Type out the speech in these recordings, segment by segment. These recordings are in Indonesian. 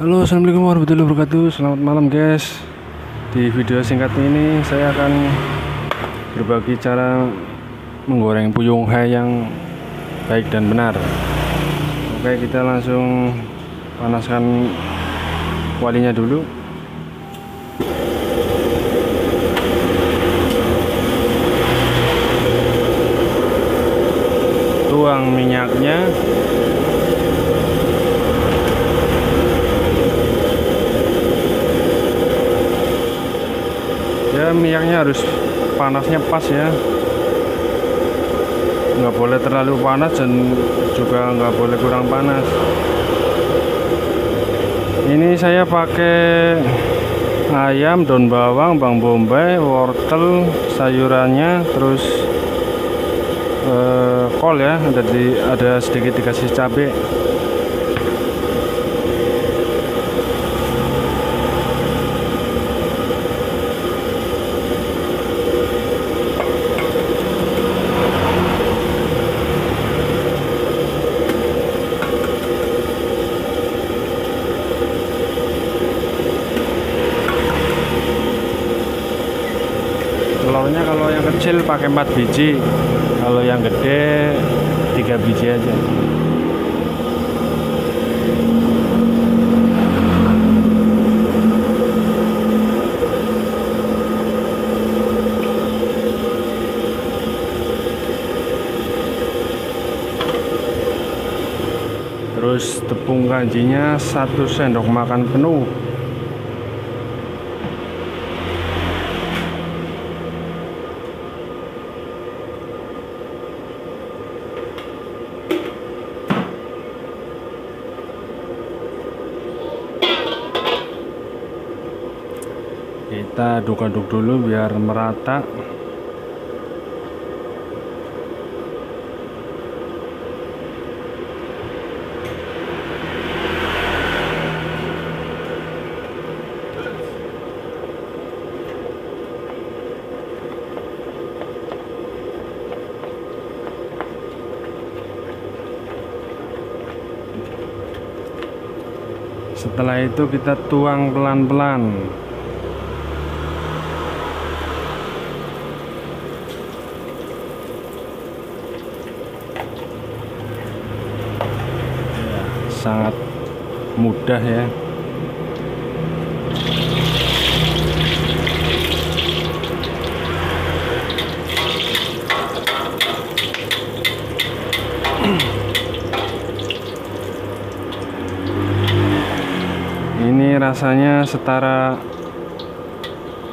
Halo assalamualaikum warahmatullahi wabarakatuh. Selamat malam guys. Di video singkat ini saya akan Berbagi cara Menggoreng puyung hai yang Baik dan benar. Oke kita langsung Panaskan Kualinya dulu. Tuang minyaknya ya minyaknya harus panasnya pas ya. Nggak boleh terlalu panas dan juga nggak boleh kurang panas. Ini saya pakai ayam daun bawang bawang bombay wortel sayurannya terus eh, kol ya. Ada di ada sedikit dikasih cabai telurnya kalau yang kecil pakai 4 biji kalau yang gede 3 biji aja. Terus tepung kanjinya 1 sendok makan penuh kita aduk-aduk dulu biar merata. Setelah itu kita tuang pelan-pelan sangat mudah ya. Ini rasanya setara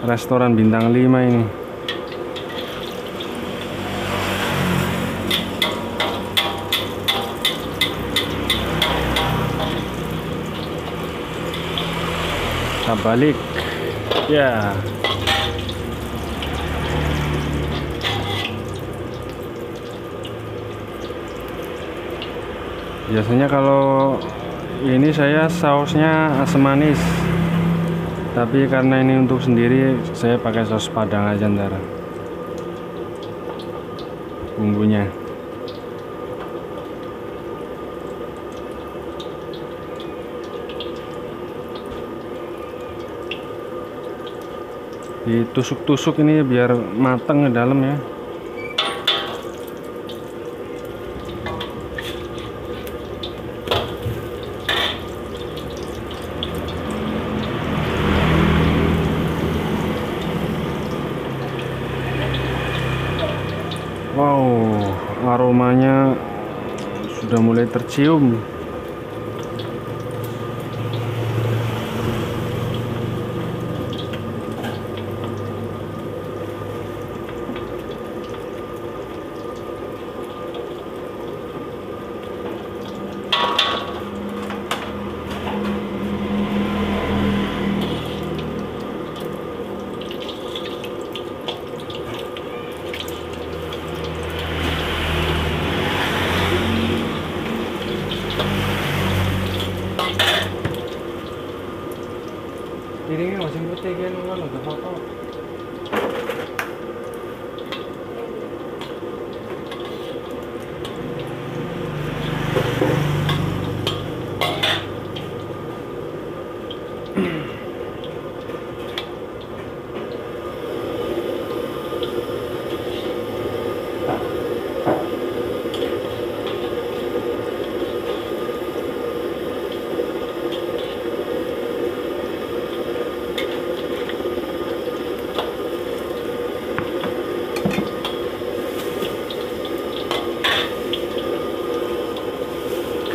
restoran bintang 5 ini balik. Ya. Biasanya kalau ini saya sausnya asam manis. Tapi karena ini untuk sendiri saya pakai saus padang aja ntar. Bumbunya ditusuk-tusuk ini biar mateng ke dalam ya. Wow aromanya sudah mulai tercium していけのでどう。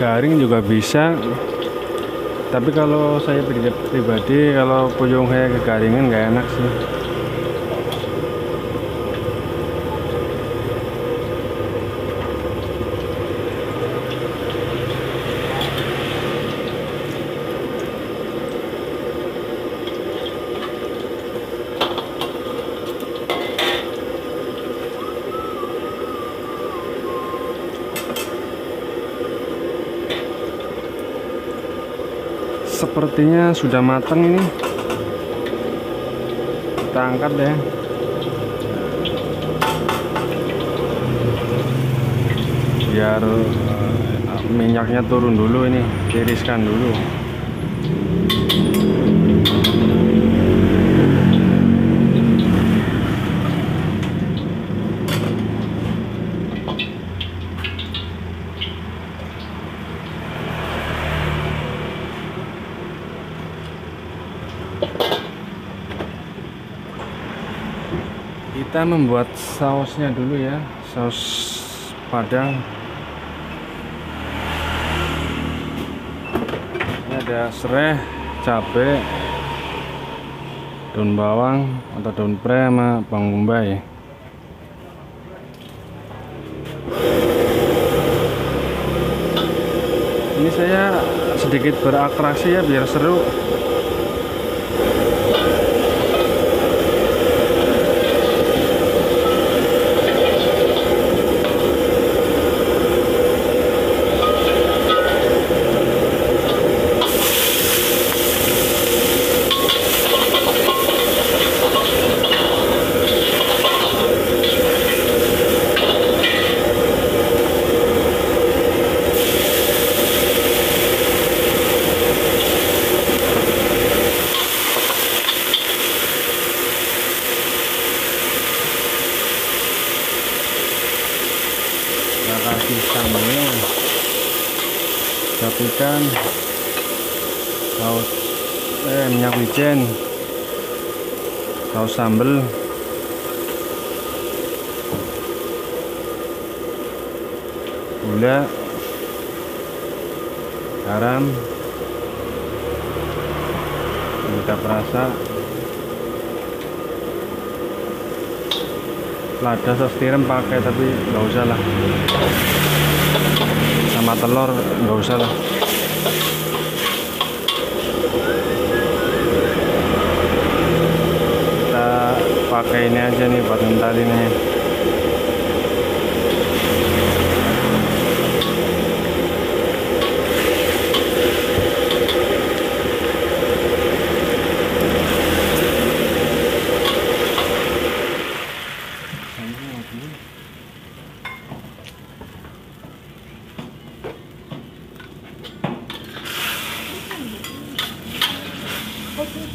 Garing juga bisa. Tapi kalau saya pribadi kalau puyung kayak kegaringan nggak enak sih sepertinya sudah matang ini. Kita angkat ya biar uh, minyaknya turun dulu ini tiriskan dulu kita membuat sausnya dulu ya saus padang. Ini ada serai cabai daun bawang atau daun pre sama bawang bombay. Ini saya sedikit beratraksi ya biar seru capikan saus eh minyak wijen saus sambal gula garam kita perasa lada sos tiram pakai tapi nggak usah lah. Sama telur nggak usah lah. Kita pakai ini aja nih buat ngentalinnya iya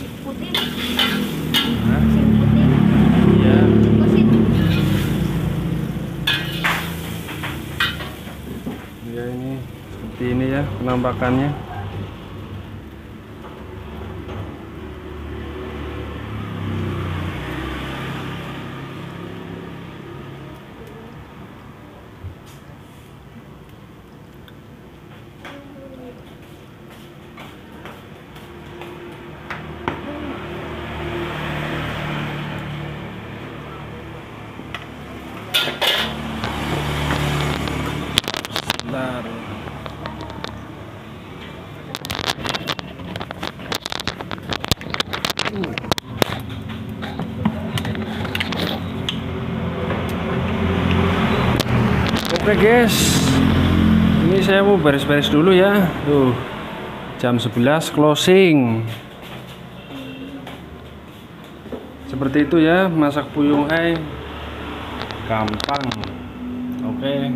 ya seperti ini ya penampakannya Oke guys. Ini saya mau beres-beres dulu ya. Tuh Jam 11 closing. Seperti itu ya Masak puyung hai Gampang. Oke